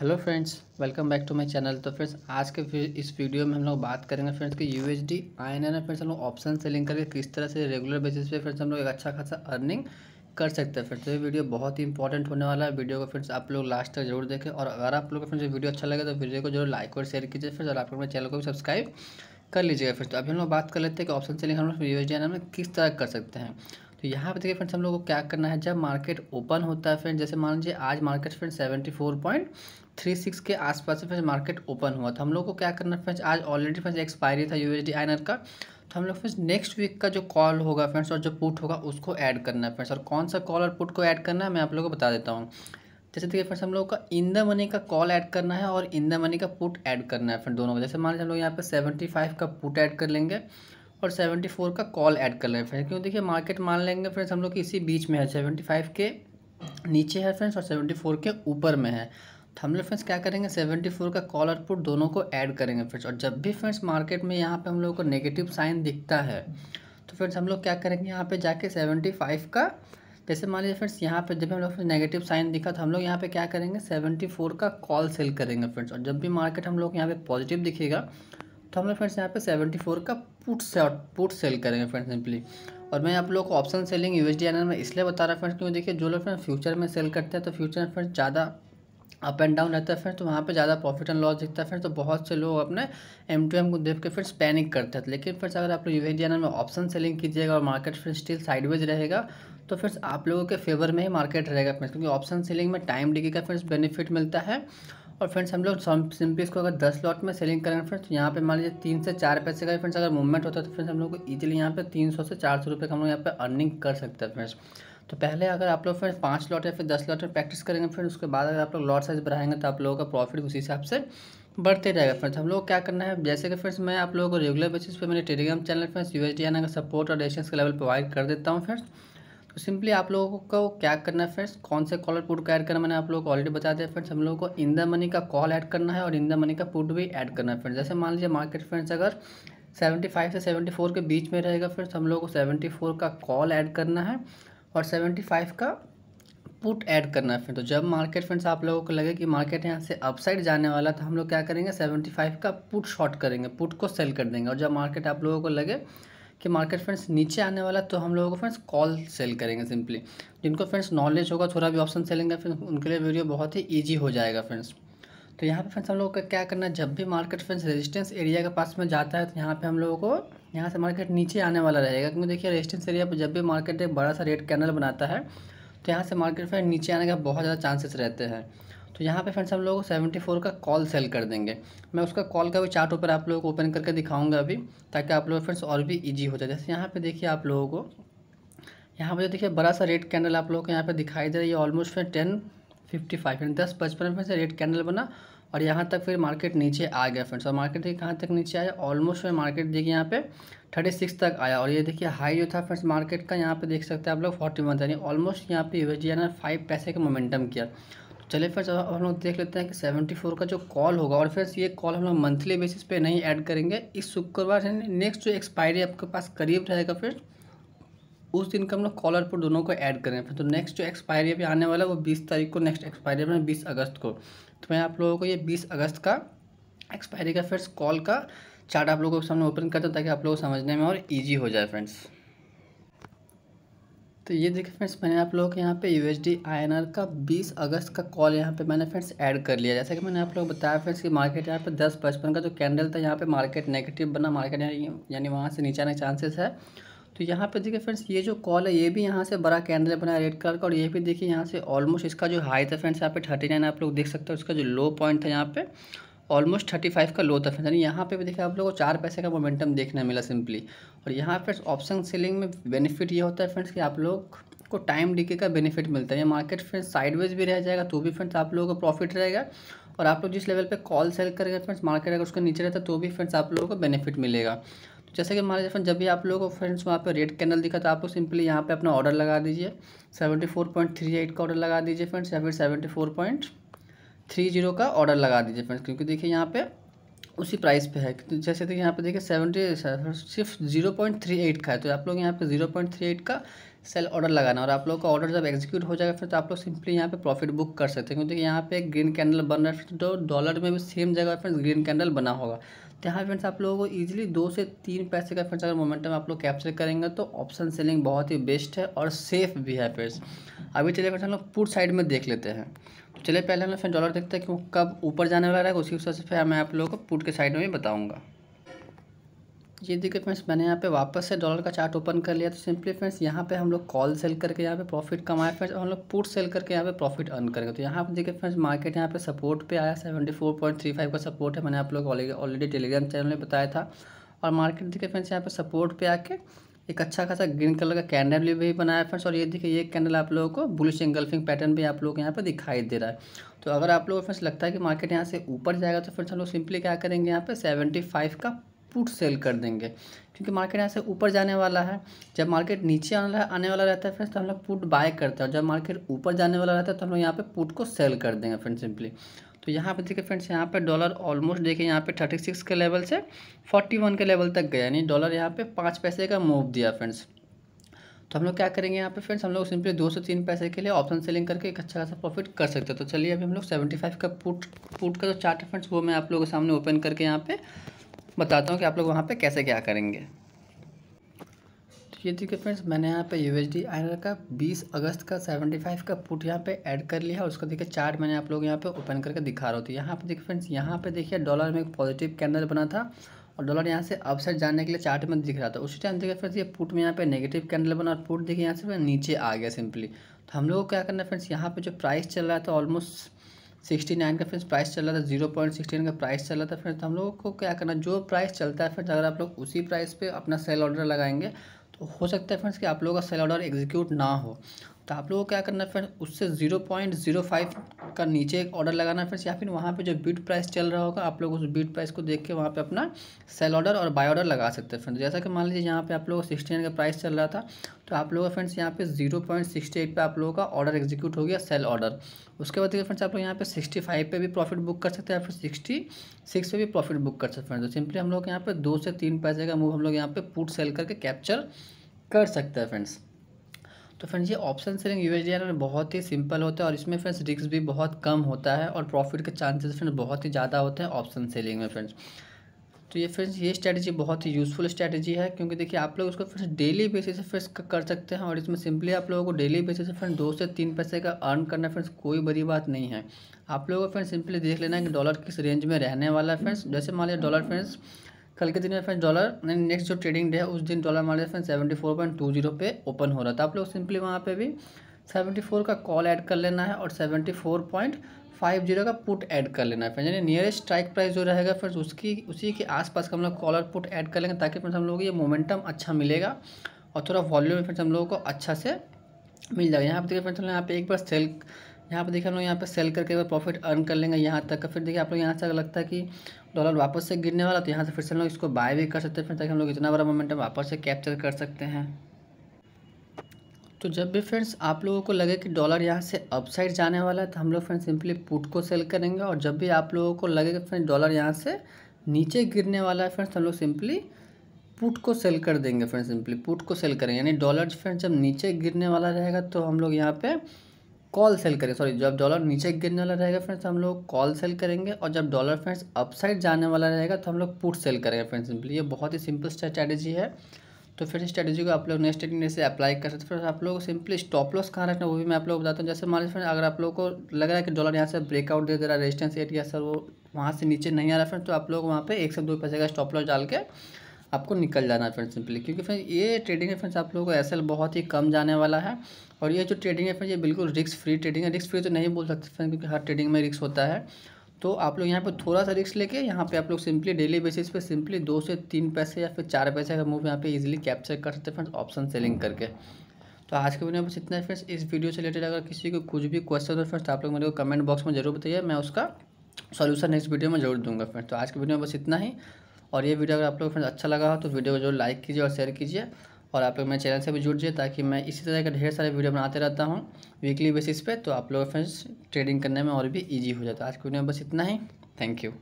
Hello friends welcome back to my channel तो friends आज के इस वीडियो में हम लोग बात करेंगे फ्रेंड्स कि U H D I N N friends हम लोग ऑप्शन सेलिंग करके किस तरह से रेगुलर बेसिस पे फ्रेंड्स हम लोग एक अच्छा खासा अर्निंग कर सकते हैं। फ्रेंड्स तो ये वीडियो बहुत ही इंपॉर्टेंट होने वाला है। वीडियो को फ्रेंड्स आप लोग लास्ट तक ज़रूर देखें और अगर आप लोग फ्रेंड्स वीडियो अच्छा लगे तो वीडियो को ज़रूर लाइक और शेयर कीजिए। फ्रेंड्स और आप लोग चैनल को भी सब्सक्राइब कर लीजिएगा। फ्रेंड्स तो अभी हम लोग बात कर लेते हैं कि ऑप्शन सेलिंग हम लोग यू एच डी में किस तरह कर सकते हैं। तो यहाँ पे देखिए फ्रेंड्स हम लोग को क्या करना है? जब मार्केट ओपन होता है फ्रेंड जैसे मान लीजिए आज market friend seventy four point three six के आसपास से फ्रेंड्स मार्केट ओपन हुआ था हम लोग को क्या करना है फ्रेंड्स आज ऑलरेडी फ्रेंड्स एक्सपायरी था यू डी का तो हम लोग फ्रेंड्स नेक्स्ट वीक का जो कॉल होगा फ्रेंड्स और जो पुट होगा, उसको ऐड करना है फ्रेंड्स और कौन सा कॉल और पुट को ऐड करना है, मैं आप लोगों को बता देता हूँ। जैसे देखिए फ्रेंड्स हम लोग का इन द मनी का कॉल ऐड करना है, और इन द मनी का पुट ऐड करना है फ्रेंड दोनों का जैसे मान लीजिए हम लोग यहाँ पे सेवेंटी फाइव का पुट ऐड कर लेंगे और सेवेंटी फोर का कॉल ऐड कर लेंगे फ्रेंड्स क्यों देखिए मार्केट मान लेंगे फ्रेंड्स हम लोग इसी बीच में है सेवेंटी फाइव के नीचे है फ्रेंड्स और सेवेंटी फोर के ऊपर में है। तो हम लोग फ्रेंड्स क्या करेंगे सेवेंटी फोर का कॉल और पुट दोनों को ऐड करेंगे फ्रेंड्स और जब भी फ्रेंड्स मार्केट में यहाँ पे हम लोग को नेगेटिव साइन दिखता है तो फ्रेंड्स हम लोग क्या करेंगे, यहाँ पे जाके सेवेंटी फाइव का, जैसे मान लीजिए फ्रेंड्स यहाँ पे जब हम लोग नेगेटिव साइन दिखा तो हम लोग यहाँ पे क्या करेंगे सेवेंटी फोर का कॉल सेल करेंगे फ्रेंड्स और जब भी मार्केट हम लोग यहाँ पे पॉजिटिव दिखेगा तो हम लोग फ्रेंड्स यहाँ पे सेवेंटी फोर का पुट से पुट सेल करेंगे फ्रेंड्स सिंपली और मैं आप लोग को ऑप्शन सेलिंग यू एच में इसलिए बता रहा फ्रेंड्स क्योंकि देखिए जो लोग फ्रेंड फ्यूचर में सेल करते हैं तो फ्यूचर में फ्रेंड्स ज़्यादा अप एंड डाउन रहता है फिर तो वहाँ पे ज़्यादा प्रॉफिट एंड लॉस दिखता है फ्रेंड्स तो बहुत से लोग अपने एम टू एम को देख के फिर पैनिक करते हैं। लेकिन फ्रेंड्स अगर आप लोग यू में ऑप्शन सेलिंग कीजिएगा और मार्केट फिर स्टिल साइडवेज रहेगा तो फिर आप लोगों के फेवर में ही मार्केट रहेगा फ्रेंड्स, क्योंकि ऑप्शन सेलिंग में टाइम डिगे का फिर बेनिफिट मिलता है। और फ्रेंड्स हम लोग सिंपली इसको अगर दस लॉट में सेलिंग करेंगे फ्रेंड्स तो यहाँ पे मान लीजिए तीन से चार पैसे का फ्रेंड्स अगर मूवमेंट होता है तो फ्रेंड्स हम लोग को ईजिली यहाँ पे तीन सौ से चार सौ रुपये का हम लोग यहाँ पे अर्निंग कर सकते हैं फ्रेंड्स तो पहले अगर आप लोग फ्रेंड्स पाँच लॉट या फिर दस लॉट में प्रैक्टिस करेंगे फिर उसके बाद अगर आप लोग लॉट साइज़ बढ़ाएँगे तो आप लोगों का प्रॉफिट उसी हिसाब से बढ़ते रहेगा फ्रेंड्स हम लोग क्या करना है, जैसे कि फ्रेंड्स मैं आप लोगों को रेगुलर बेसिस पे मेरे Telegram channel friends U S का सपोर्ट और रेशंस का लेवल प्रोवाइड कर देता हूँ फ्रेंड्स सिंपली आप लोगों को क्या करना है फ्रेंड्स कौन से कॉलर पुट का ऐड करना मैंने आप लोगों को ऑलरेडी बता दिया फ्रेंड्स हम लोगों को इन द मनी का कॉल ऐड करना है और इन द मनी का पुट भी ऐड करना है फ्रेंड्स जैसे मान लीजिए मार्केट फ्रेंड्स अगर सेवेंटी फाइव से सेवेंटी फोर के बीच में रहेगा फ्रेंड्स हम लोग को सेवेंटी फोर का कॉल ऐड करना है और सेवेंटी फाइव का पुट ऐड करना है फिर तो जब मार्केट फ्रेंड्स आप लोगों को लगे कि मार्केट यहाँ से अपसाइड जाने वाला तो हम लोग क्या करेंगे? सेवेंटी फाइव का पुट शॉर्ट करेंगे पुट को सेल कर देंगे. और जब मार्केट आप लोगों को लगे कि मार्केट फ्रेंड्स नीचे आने वाला तो हम लोगों को फ्रेंड्स कॉल सेल करेंगे सिंपली जिनको फ्रेंड्स नॉलेज होगा, थोड़ा भी ऑप्शन सेलिंग फिर उनके लिए वीडियो बहुत ही ईजी हो जाएगा फ्रेंड्स तो यहाँ पे फ्रेंड्स हम लोगों का क्या करना है? जब भी मार्केट फ्रेंड्स रेजिस्टेंस एरिया के पास में जाता है तो यहाँ पे हम लोगों को, यहाँ से मार्केट नीचे आने वाला रहेगा। क्योंकि देखिए रेजिस्टेंस एरिया पर जब भी मार्केट एक बड़ा सा रेड कैनल बनाता है तो यहाँ से मार्केट फ्रेंड नीचे आने का बहुत ज़्यादा चांसेस रहते हैं। तो यहाँ पे फ्रेंड्स हम लोग सेवेंटी फोर का कॉल सेल कर देंगे। मैं उसका कॉल का भी चार्ट ऊपर आप लोगों को ओपन करके दिखाऊँगा अभी, ताकि आप लोग फ्रेंड्स और भी इजी हो जाए। जैसे यहाँ पे देखिए आप लोगों को, यहाँ पे देखिए बड़ा सा रेड कैंडल आप लोगों को यहाँ पे दिखाई दे रही है ऑलमोस्ट फिर टेन फिफ्टी फाइव यानी दस पचपन में से रेड कैंडल बना, और यहाँ तक फिर मार्केट नीचे आ गया फ्रेंड्स और मार्केट देखिए कहाँ तक नीचे आया? ऑलमोस्ट फिर मार्केट देखिए यहाँ पे थर्टी सिक्स तक आया। और ये देखिए हाई जो था फ्रेंड्स मार्केट का यहाँ पे देख सकते हैं आप लोग फोर्टी वन था, यानी ऑलमोस्ट यहाँ पे यू ने फाइव पैसे का मोमेंटम किया। चलिए फिर अब हम लोग देख लेते हैं कि सेवेंटी फोर का जो कॉल होगा, और फिर ये कॉल हम लोग मंथली बेसिस पे नहीं ऐड करेंगे, इस शुक्रवार से नेक्स्ट जो एक्सपायरी आपके पास करीब रहेगा फिर, उस दिन का हम लोग कॉलर पर दोनों को ऐड करें फिर तो नेक्स्ट जो एक्सपायरी अभी आने वाला है, वो बीस तारीख को नेक्स्ट एक्सपायरी है बीस अगस्त को। तो मैं आप लोगों को ये बीस अगस्त का एक्सपायरी का फिर कॉल का चार्ट आप लोगों के सामने ओपन करता हूँ, ताकि आप लोगों को समझने में और ईजी हो जाए फ्रेंड्स तो ये देखिए फ्रेंड्स, मैंने आप लोगों के यहाँ पे यू आर का 20 अगस्त का कॉल यहाँ पे मैंने फ्रेंड्स ऐड कर लिया। जैसा कि मैंने आप लोग बताया फ्रेंड्स कि मार्केट यहाँ पे 10 पचपन का जो कैंडल था, यहाँ पे मार्केट नेगेटिव बना, मार्केट यानी वहाँ से नीचे आने चांसेस है। तो यहाँ पे देखिए फ्रेंड्स, ये जो कॉल है, ये भी यहाँ से बड़ा कैंडल बना है रेड कलर का, और ये भी देखिए यहाँ से ऑलमोस्ट इसका जो हाई था फ्रेंड्स, यहाँ पे थर्टी नाइन आप लोग देख सकते हो उसका जो लो पॉइंट था यहाँ पे। ऑलमोस्ट थर्टी फाइव का लो था फ्रेंड्स यानी यहाँ पे भी देखिए आप लोगों को चार पैसे का मोमेंटम देखने मिला सिंपली और यहाँ फ्रेंड्स ऑप्शन सेलिंग में बेनिफिट ये होता है फ्रेंड्स कि आप लोग को टाइम डीके का बेनिफिट मिलता है. ये मार्केट फ्रेंड्स साइडवेज भी रह जाएगा तो भी फ्रेंड्स आप लोगों को प्रॉफिट रहेगा. और आप लोग जिस लेवल पे कॉल सेल करेंगे फ्रेंड्स मार्केट अगर उसके नीचे रहता है तो भी फ्रेंड्स आप लोगों को बेनिफिट मिलेगा. जैसे कि लीजिए फ्रेंड जब भी आप लोगों को फ्रेंड्स वहाँ पे रेड कैंडल दिखा तो आप लोग सिंपली यहाँ पे अपना ऑर्डर लगा दीजिए. Seventy four point three eight का ऑर्डर लगा दीजिए फ्रेंड्स या फिर seventy four point three zero का ऑर्डर लगा दीजिए फ्रेंड्स क्योंकि देखिए यहाँ पे उसी प्राइस पे है। तो जैसे देखिए यहाँ पे देखिए सेवेंटी सिर्फ़ ज़ीरो पॉइंट थ्री एट का है। तो आप लोग यहाँ पे ज़ीरो पॉइंट थ्री एट का सेल ऑर्डर लगाना। और आप लोग का ऑर्डर जब एग्जीक्यूट हो जाएगा फिर तो आप लोग सिंपली यहाँ पे प्रॉफिट बुक कर सकते हैं। क्योंकि यहाँ पे ग्रीन कैंडल बन रहा है तो डॉलर में भी सेम जगह फ्रेंड्स ग्रीन कैंडल बना होगा। तो यहाँ फ्रेंड्स आप लोगों को ईजिली दो से तीन पैसे का फ्रेंड्स अगर मोमेंटम आप लोग कैप्चर करेंगे तो ऑप्शन सेलिंग बहुत ही बेस्ट है और सेफ़ भी है फ्रेंड्स अभी चलिए फ्रेंड्स हम लोग पुट साइड में देख लेते हैं। तो चलिए पहले हम लोग फिर डॉलर देखते हैं कि वो कब ऊपर जाने वाला रहेगा उसी हिसाब से फिर मैं आप लोगों को पुट के साइड में भी बताऊँगा। ये देखिए फ्रेंड्स, मैंने यहाँ पे वापस से डॉलर का चार्ट ओपन कर लिया। तो सिंपली फ्रेंड्स, यहाँ पे हम लोग कॉल सेल करके यहाँ पे प्रॉफिट कमाए। फ्रेंड्स और हम लोग पुट सेल करके यहाँ पे प्रॉफिट अर्न करेंगे तो यहाँ पे देखिए फ्रेंड्स मार्केट यहाँ पे सपोर्ट पे आया। Seventy four point three five का सपोर्ट है। मैंने आप लोग ऑलरेडी टेलीग्राम चैनल में बताया था। और मार्केट देखिए फ्रेंड्स, यहाँ पे सपोर्ट पे आके एक अच्छा खासा ग्रीन कलर का कैंडल भी बनाया फ्रेंड्स। और ये देखिए, ये कैंडल आप लोगों को बुलिश इंगल्फिंग पैटर्न भी आप लोग यहाँ पे दिखाई दे रहा है। तो अगर आप लोगों को फ्रेंड्स लगता है कि मार्केट यहाँ से ऊपर जाएगा तो फ्रेंड्स हम लोग सिंपली क्या करेंगे यहाँ पे सेवेंटी फाइव का पुट सेल कर देंगे। क्योंकि मार्केट यहाँ से ऊपर जाने वाला है। जब मार्केट नीचे आने आने वाला रहता है फ्रेंड्स तो हम लोग पुट बाय करते हैं। और जब मार्केट ऊपर जाने वाला रहता है तो हम लोग यहाँ पे पुट को सेल कर देंगे फ्रेंड्स सिंपली तो यहाँ पे देखिए फ्रेंड्स यहाँ पे डॉलर ऑलमोस्ट देखिए, यहाँ पे थर्टी सिक्स के लेवल से फोर्टी वन के लेवल तक गया। यानी डॉलर यहाँ पे पाँच पैसे का मूव दिया फ्रेंड्स तो हम लोग क्या करेंगे यहाँ पे फ्रेंड्स हम लोग सिंपली दो से तीन पैसे के लिए ऑप्शन सेलिंग करके एक अच्छा खासा प्रॉफिट कर सकते हैं। तो चलिए अभी हम लोग सेवेंटी फाइव का पुट पुट का जो चार्ट है फ्रेंड्स वो मैं आप लोगों के सामने ओपन करके यहाँ पे बताता हूँ कि आप लोग वहाँ पे कैसे क्या करेंगे। तो ये देखिए फ्रेंड्स मैंने यहाँ पे यू एच का 20 अगस्त का 75 का पुट यहाँ पे ऐड कर लिया और उसका देखिए चार्ट मैंने आप लोग यहाँ पे ओपन करके दिखा रहा हूँ। तो यहाँ पे देखिए फ्रेंड्स यहाँ पे देखिए डॉलर में एक पॉजिटिव कैंडल बना था और डॉलर यहाँ से अप साइड जाने के लिए चार्ट में दिख रहा था। उसी टाइम देखिए फ्रेंड्स ये पुट में यहाँ पे नेगेटिव कैंडल बना और पुट देखिए यहाँ से नीचे आ गया सिंपली तो हम लोग को क्या करना है फ्रेंड्स यहाँ पे जो प्राइस चल रहा था ऑलमोस्ट सिक्सटी नाइन का फ्रेंड्स प्राइस चल रहा था, ज़ीरो पॉइंट सिक्सटी नाइन का प्राइस चल रहा था फ्रेंड्स। हम लोगों को क्या करना, जो प्राइस चलता है फ्रेंड्स, अगर आप लोग उसी प्राइस पे अपना सेल ऑर्डर लगाएँगे तो हो सकता है फ्रेंड्स कि आप लोगों का सेल ऑर्डर एग्जीक्यूट ना हो। तो आप लोगों को क्या करना है फ्रेंड्स उससे ज़ीरो पॉइंट ज़ीरो फाइव का नीचे एक ऑर्डर लगाना फ्रेंड्स या फिर वहाँ पे जो बीट प्राइस चल रहा होगा, आप लोग उस बीट प्राइस को देख के वहाँ पे अपना सेल ऑर्डर और बाय ऑर्डर लगा सकते हैं फ्रेंड्स जैसा कि मान लीजिए यहाँ पे आप लोगों सिक्सटी का प्राइस चल रहा था तो आप लोगों का फ्रेंड्स यहाँ पे ज़ीरो पॉइंट सिक्सटी एट पर आप लोगों का ऑर्डर एग्जीक्यूट हो गया सेल ऑर्डर उसके बाद फ्रेंड्स आप लोग यहाँ पे सिक्सटी फाइव पे भी प्रॉफिट बुक कर सकते हैं, या फिर सिक्सटी सिक्स पे भी प्रॉफिट बुक कर सकते हैं तो सिंपली हम लोग यहाँ पे दो से तीन पैसे का मूव हम लोग यहाँ पे पुट सेल करके कैप्चर कर सकते हैं फ्रेंड्स तो फ्रेंड्स ये ऑप्शन सेलिंग यू में बहुत ही सिंपल होता है और इसमें फ्रेंड्स रिस्क भी बहुत कम होता है और प्रॉफिट के चांसेस फ्रेंड्स बहुत ही ज़्यादा होते हैं ऑप्शन सेलिंग में फ्रेंड्स तो ये फ्रेंड्स ये स्ट्रैटेजी बहुत ही यूज़फुल स्ट्रैटेजी है क्योंकि देखिए आप लोग उसको फ्रेंड्स डेली बेसिस से फ्रेंड्स कर सकते हैं और इसमें सिंपली आप लोगों को डेली बेसिस से फ्रेंड्स दो से तीन पैसे का अर्न करना फ्रेंड्स कोई बड़ी बात नहीं है. आप लोगों को फ्रेंड्स सिंपली देख लेना है कि डॉलर किस रेंज में रहने वाला है फ्रेंड्स जैसे मान लिया डॉलर फ्रेंड्स कल के दिन में फ्रेंड्स डॉलर यानी नेक्स्ट जो ट्रेडिंग डे है, उस दिन डॉलर मान friends seventy four point two zero पे ओपन हो रहा था। आप लोग सिंपली वहाँ पे भी सेवेंटी फोर का कॉल ऐड कर लेना है और seventy four point five zero का पुट ऐड कर लेना है। फ्रेंड्स यानी नियरेस्ट स्ट्राइक प्राइस जो रहेगा फ्रेंड्स, उसकी, उसी के आसपास का हम लोग कॉलर पुट ऐड कर लेंगे ताकि फ्रेंड्स हम लोग ये मोमेंटम अच्छा मिलेगा और थोड़ा वॉल्यूम फ्रेंड्स हम लोगों को अच्छा से मिल जाएगा। यहाँ पर देखिए फ्रेंड्स यहाँ पे एक बार सेल यहाँ पर देखिए हम लोग यहाँ पर सेल करके प्रॉफिट अर्न कर लेंगे यहाँ तक, फिर देखिए आप लोग यहाँ से अगर लगता है कि डॉलर वापस से गिरने वाला तो यहाँ से फिर से हम लोग इसको बाय भी कर सकते हैं, फिर ताकि हम लोग इतना बड़ा मोमेंटम वापस से कैप्चर कर सकते हैं। तो जब भी फ्रेंड्स आप लोगों को लगे कि डॉलर यहाँ से अपसाइड जाने वाला है तो हम लोग फ्रेंड्स सिंपली पुट को सेल करेंगे, और जब भी आप लोगों को लगे कि फ्रेंड्स डॉलर यहाँ से नीचे गिरने वाला है फ्रेंड्स हम लोग सिंपली पुट को सेल कर देंगे फ्रेंड्स सिंपली पुट को सेल करेंगे। यानी डॉलर फ्रेंड्स जब नीचे गिरने वाला रहेगा तो हम लोग यहाँ पे कॉल सेल करें। सॉरी जब डॉलर नीचे गिरने वाला रहेगा फ्रेंड्स हम लोग कॉल सेल करेंगे और जब डॉलर फ्रेंड्स अपसाइड जाने वाला रहेगा तो हम लोग पुट सेल करेंगे फ्रेंड्स सिंपली ये बहुत ही सिंपल स्ट्रैटेजी है। तो फिर स्ट्रेटेजी को आप लोग नेक्स्ट टेक्निक से अप्लाई कर सकते हैं। फिर आप लोग सिंपली स्टॉप लॉस कहाँ रखना वो भी मैं आप लोग बताता हूँ। जैसे मान लीजिए अगर आप लोग को लग रहा है कि डॉलर यहाँ से ब्रेकआउट दे दे रहा है रेजिस्टेंस एट या सर वो वहाँ से नीचे नहीं आ रहा फ्रेंड तो आप लोग वहाँ पे एक से दो पैसे का स्टॉप लॉस डाल के आपको निकल जाना है फ्रेंड सिंपली क्योंकि फ्रेंड ये ट्रेडिंग है फ्रेंड्स आप लोगों को एस बहुत ही कम जाने वाला है। और ये जो ट्रेडिंग है फ्रेंड ये बिल्कुल रिस्क फ्री ट्रेडिंग है। रिस्क फ्री तो नहीं बोल सकते फ्रेंड क्योंकि हर ट्रेडिंग में रिस्क होता है। तो आप लोग यहाँ पे थोड़ा सा रिस्क लेके यहाँ पे आप लोग सिंपली डेली बेसिस पे सिंपली दो से तीन पैसे या फिर चार पैसे का मूव यहाँ पे इजीली कैप्चर कर सकते हैं फ्रेंड्स ऑप्शन सेलिंग करके। तो आज के वीडियो में बस इतना है फ्रेंड्स इस वीडियो से रिलेटेड अगर किसी को कुछ भी क्वेश्चन हो फ्रेंड्स आप लोग मेरे को कमेंट बॉक्स में ज़रूर बताइए। मैं उसका सॉल्यूशन नेक्स्ट वीडियो में ज़रूर दूँगा फ्रेंड्स तो आज के वीडियो में बस इतना ही। और ये वीडियो अगर आप लोग फ्रेंड्स अच्छा लगा हो तो वीडियो को ज़रूर लाइक कीजिए और शेयर कीजिए। और आप लोग मेरे चैनल से भी जुड़ जाए ताकि मैं इसी तरह का ढेर सारे वीडियो बनाते रहता हूँ वीकली बेसिस पे तो आप लोग फ्रेंड्स ट्रेडिंग करने में और भी ईजी हो जाता है। आज के वीडियो में बस इतना ही। Thank you